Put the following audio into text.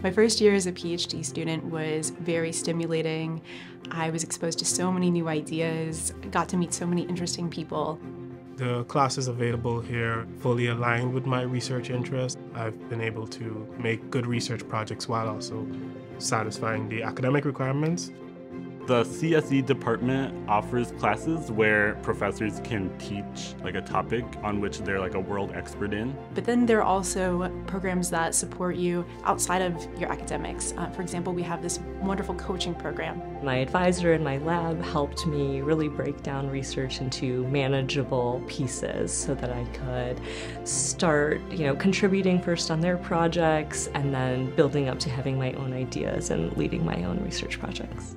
My first year as a PhD student was very stimulating. I was exposed to so many new ideas, got to meet so many interesting people. The classes available here fully aligned with my research interests. I've been able to make good research projects while also satisfying the academic requirements. The CSE department offers classes where professors can teach like a topic on which they're like a world expert in. But then there are also programs that support you outside of your academics. Uh, for example, we have this wonderful coaching program. My advisor in my lab helped me really break down research into manageable pieces so that I could start, you know, contributing first on their projects and then building up to having my own ideas and leading my own research projects.